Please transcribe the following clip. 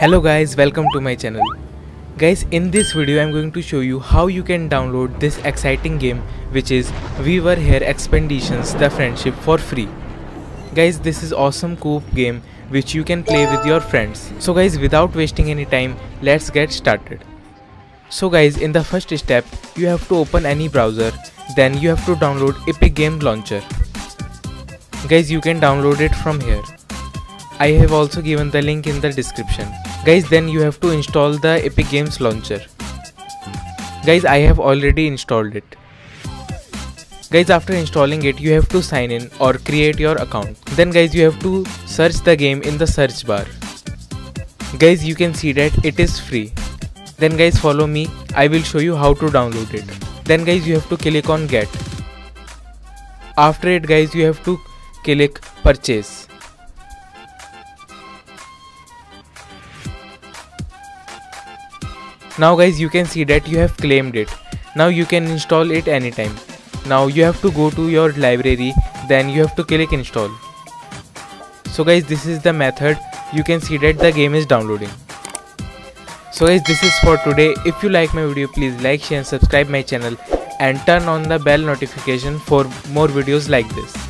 Hello guys, welcome to my channel. Guys, in this video I'm going to show you how you can download this exciting game which is We Were Here Expeditions The Friendship for free. Guys, this is awesome coop game which you can play with your friends. So guys, without wasting any time, let's get started. So guys, in the first step, you have to open any browser, then you have to download Epic Game Launcher. Guys, you can download it from here. I have also given the link in the description. Guys, then you have to install the Epic Games Launcher. Guys, I have already installed it. Guys, after installing it, you have to sign in or create your account. Then guys, you have to search the game in the search bar. Guys, you can see that it is free. Then guys, follow me. I will show you how to download it. Then guys, you have to click on get. After it guys, you have to click purchase. Now guys you can see that you have claimed it. Now you can install it anytime. Now you have to go to your library then you have to click install. So guys this is the method you can see that the game is downloading. So guys this is for today. If you like my video please like share and subscribe my channel and turn on the bell notification for more videos like this.